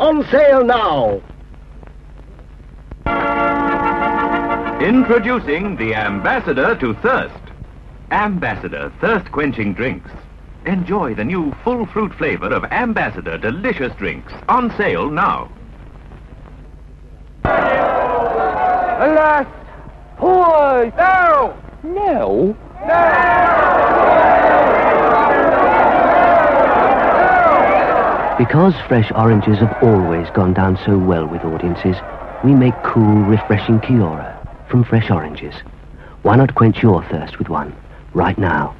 On sale now! Introducing the Ambassador to Thirst. Ambassador Thirst Quenching Drinks. Enjoy the new full fruit flavor of Ambassador Delicious Drinks. On sale now. Alas! Boy! No! No? Because fresh oranges have always gone down so well with audiences, we make cool, refreshing Kia-Ora from fresh oranges. Why not quench your thirst with one right now?